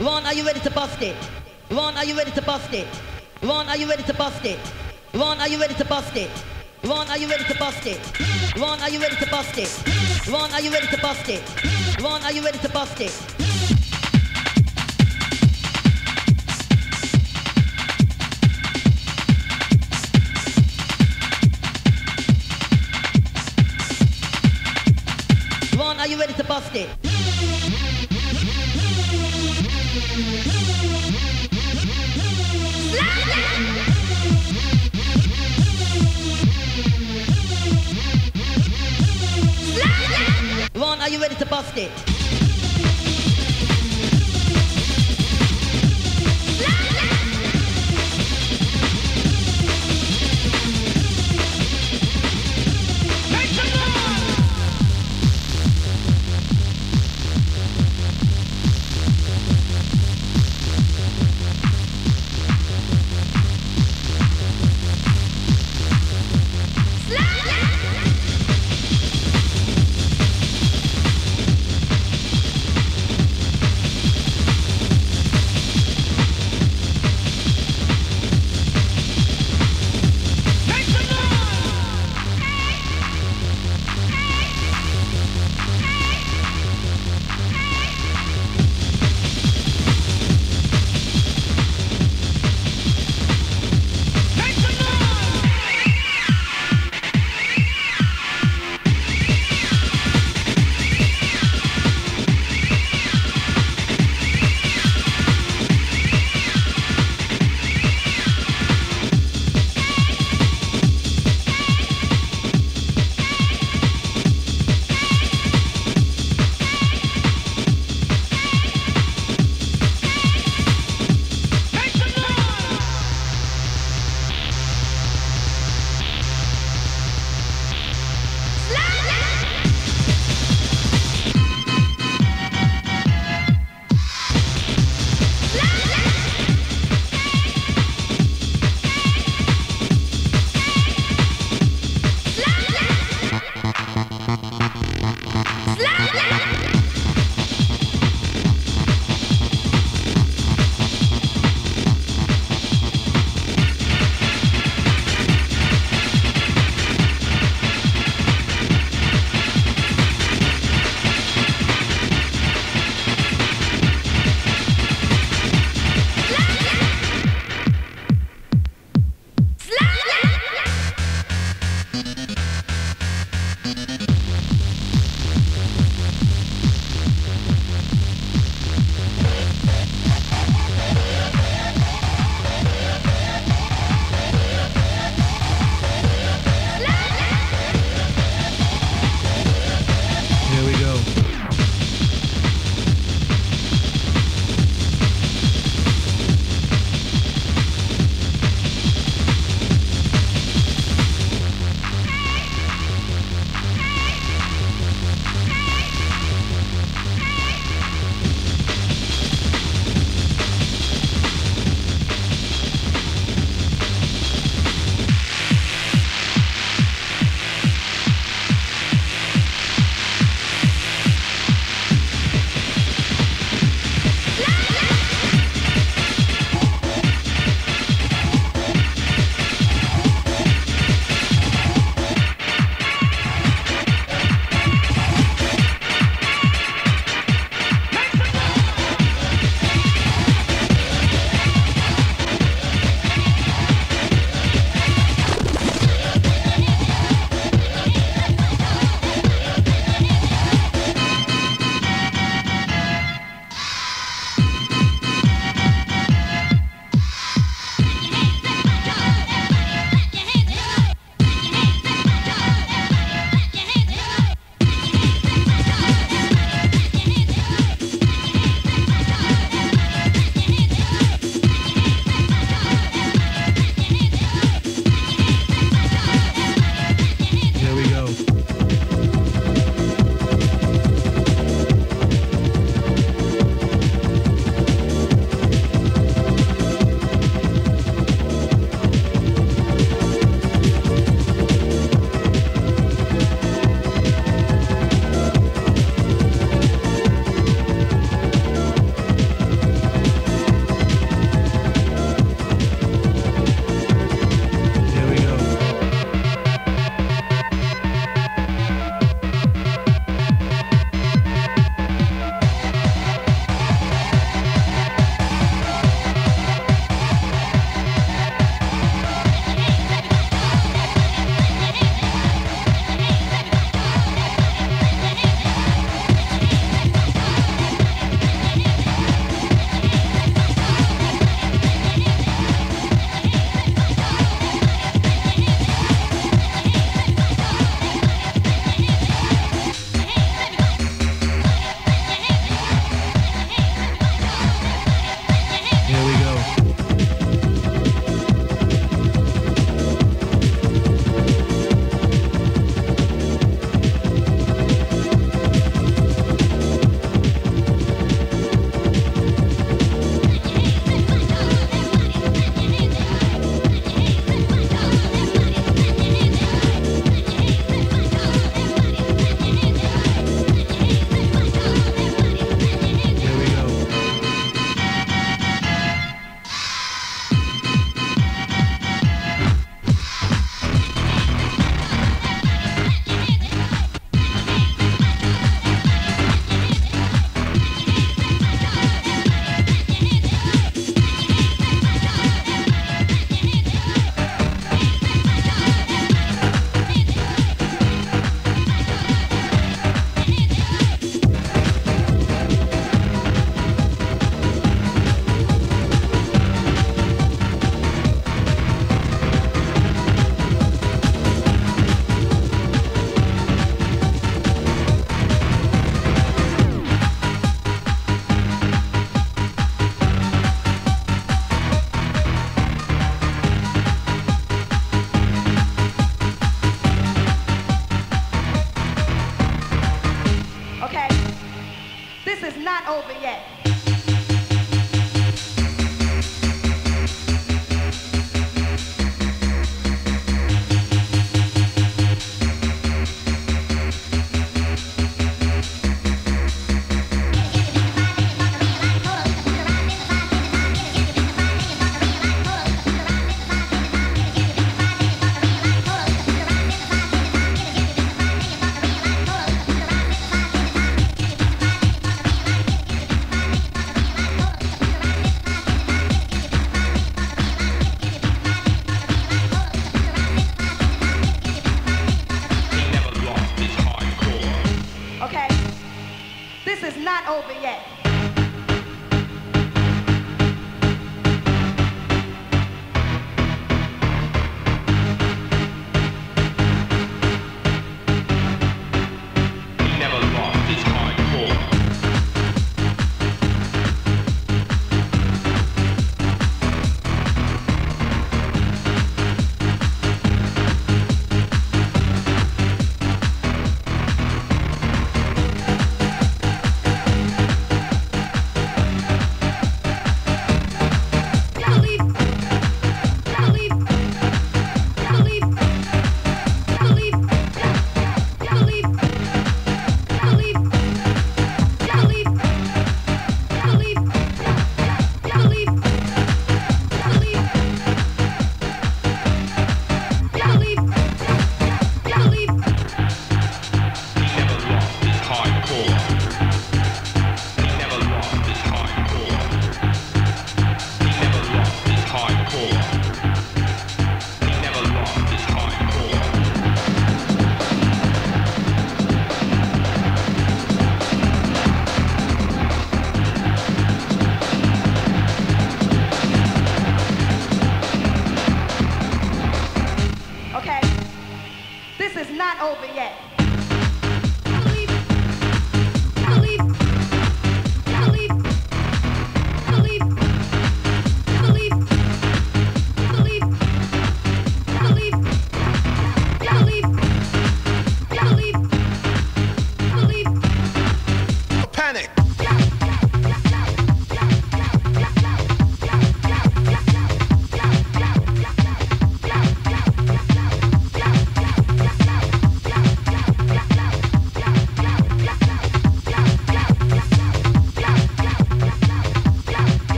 Ron, are you ready to bust it? Ron, are you ready to bust it? Ron, are you ready to bust it? Ron, are you ready to bust it? Ron, are you ready to bust it? Ron, are you ready to bust it? Ron, are you ready to bust it? Ron, are you ready to bust it? Ron, are you ready to bust it? Ready to bust it? not over yet.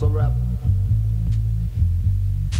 I rap.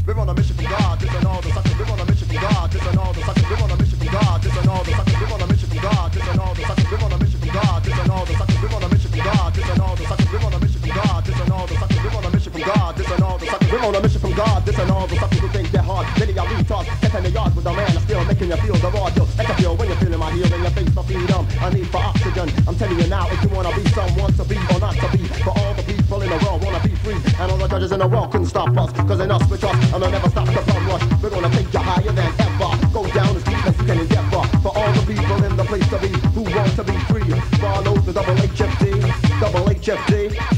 We're on a mission from God, this and all the suckers. We're on a mission from God, this and all the suckers. We're on a mission from God, this and all the suckers. We're on a mission from God, this and all the suckers. We're on a mission from God, this and all the suckers. We're on a mission from God, this and all the suckers. We're on a mission from God, this and all the suckers. We're on a mission from God, this and all the suckers. We're on a mission from God, this and all the suckers who think they're hard. Many y'all retards, taking the yards with a man. I'm still making you feel the raw deal. Like a feel when you're feeling my heel in your face, my freedom. I need for oxygen. I'm telling you now, if you wanna be someone to be or not to be, for all the people in the world wanna be free, and all the judges in the world couldn't stop us, cause in us we trust, and they'll never stop the bum rush. We're gonna take you higher than ever, go down as deep as you can endeavor. For all the people in the place to be, who want to be free, follow the double HFD, double HFD.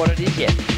What it is yet?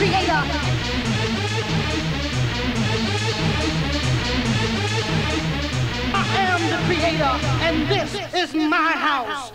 Creator. I am the creator, and this is my house.